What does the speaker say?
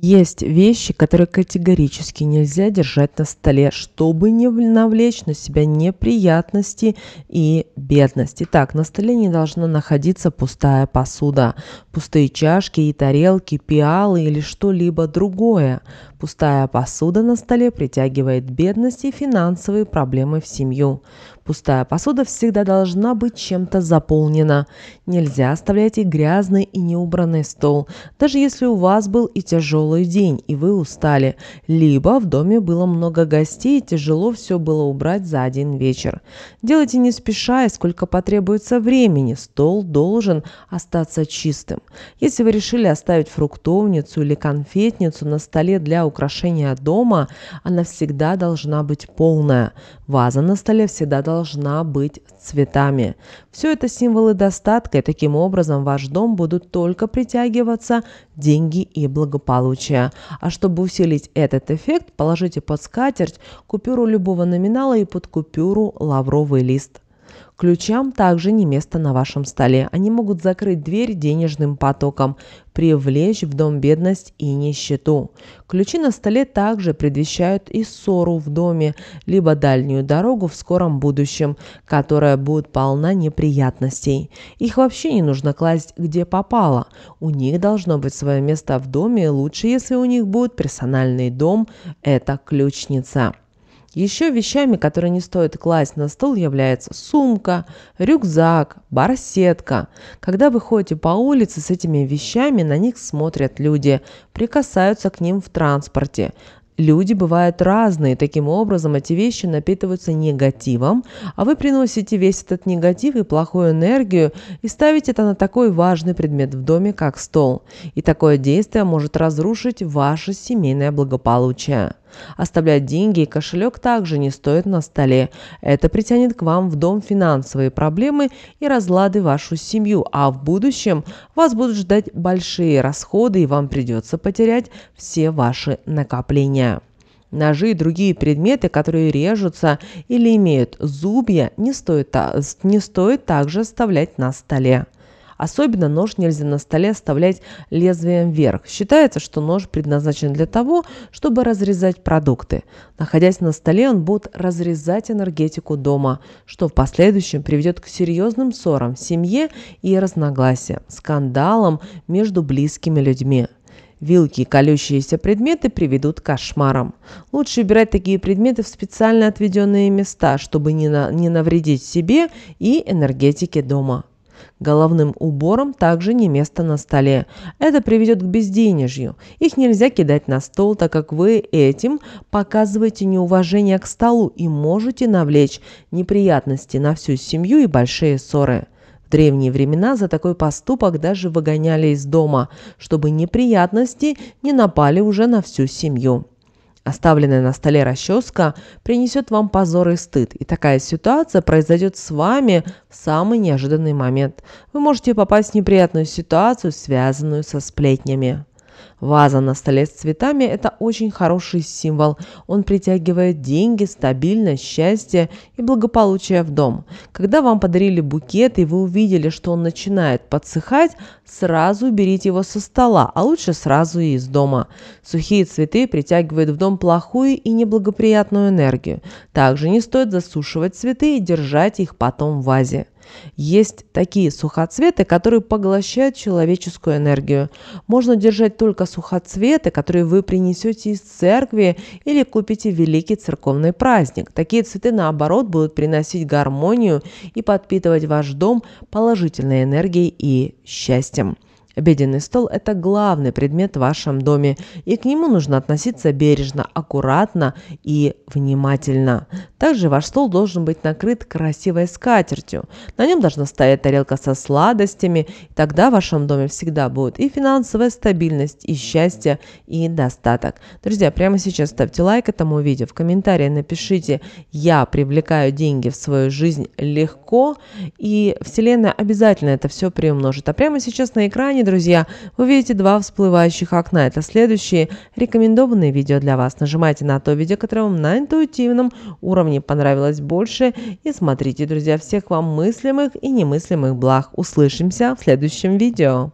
Есть вещи, которые категорически нельзя держать на столе, чтобы не навлечь на себя неприятности и бедность. Итак, на столе не должна находиться пустая посуда, пустые чашки и тарелки, пиалы или что-либо другое. Пустая посуда на столе притягивает бедность и финансовые проблемы в семью. Пустая посуда всегда должна быть чем-то заполнена. Нельзя оставлять и грязный, и неубранный стол, даже если у вас был и тяжелый день, и вы устали. Либо в доме было много гостей, и тяжело все было убрать за один вечер. Делайте не спеша и сколько потребуется времени. Стол должен остаться чистым. Если вы решили оставить фруктовницу или конфетницу на столе для украшения дома, она всегда должна быть полная. Ваза на столе всегда должна быть цветами. Все это символы достатка, и таким образом ваш дом будут только притягиваться деньги и благополучие. А чтобы усилить этот эффект, положите под скатерть купюру любого номинала и под купюру лавровый лист. Ключам также не место на вашем столе. Они могут закрыть дверь денежным потоком, привлечь в дом бедность и нищету. Ключи на столе также предвещают и ссору в доме, либо дальнюю дорогу в скором будущем, которая будет полна неприятностей. Их вообще не нужно класть где попало. У них должно быть свое место в доме, лучше, если у них будет персональный дом, это ключница. Еще вещами, которые не стоит класть на стол, является сумка, рюкзак, барсетка. Когда вы ходите по улице с этими вещами, на них смотрят люди, прикасаются к ним в транспорте. Люди бывают разные, таким образом эти вещи напитываются негативом, а вы приносите весь этот негатив и плохую энергию и ставите это на такой важный предмет в доме, как стол. И такое действие может разрушить ваше семейное благополучие. Оставлять деньги и кошелек также не стоит на столе. Это притянет к вам в дом финансовые проблемы и разлады вашу семью, а в будущем вас будут ждать большие расходы и вам придется потерять все ваши накопления. Ножи и другие предметы, которые режутся или имеют зубья, не стоит, не стоит также оставлять на столе. Особенно нож нельзя на столе оставлять лезвием вверх. Считается, что нож предназначен для того, чтобы разрезать продукты. Находясь на столе, он будет разрезать энергетику дома, что в последующем приведет к серьезным ссорам в семье и разногласиям, скандалам между близкими людьми. Вилки и колющиеся предметы приведут к кошмарам. Лучше убирать такие предметы в специально отведенные места, чтобы не, на, не навредить себе и энергетике дома. Головным убором также не место на столе. Это приведет к безденежью. Их нельзя кидать на стол, так как вы этим показываете неуважение к столу и можете навлечь неприятности на всю семью и большие ссоры. В древние времена за такой поступок даже выгоняли из дома, чтобы неприятности не напали уже на всю семью. Оставленная на столе расческа принесет вам позор и стыд, и такая ситуация произойдет с вами в самый неожиданный момент. Вы можете попасть в неприятную ситуацию, связанную со сплетнями. Ваза на столе с цветами – это очень хороший символ. Он притягивает деньги, стабильность, счастье и благополучие в дом. Когда вам подарили букет и вы увидели, что он начинает подсыхать, сразу уберите его со стола, а лучше сразу и из дома. Сухие цветы притягивают в дом плохую и неблагоприятную энергию. Также не стоит засушивать цветы и держать их потом в вазе. Есть такие сухоцветы, которые поглощают человеческую энергию. Можно держать только сухоцветы, которые вы принесете из церкви или купите в великий церковный праздник. Такие цветы, наоборот, будут приносить гармонию и подпитывать ваш дом положительной энергией и счастьем. Обеденный стол – это главный предмет в вашем доме, и к нему нужно относиться бережно, аккуратно и внимательно. Также ваш стол должен быть накрыт красивой скатертью. На нем должна стоять тарелка со сладостями, и тогда в вашем доме всегда будет и финансовая стабильность, и счастье, и достаток. Друзья, прямо сейчас ставьте лайк этому видео, в комментарии напишите «Я привлекаю деньги в свою жизнь легко», и Вселенная обязательно это все приумножит. А прямо сейчас на экране друзья, вы видите два всплывающих окна. Это следующие рекомендованные видео для вас. Нажимайте на то видео, которое вам на интуитивном уровне понравилось больше. И смотрите, друзья, всех вам мыслимых и немыслимых благ. Услышимся в следующем видео.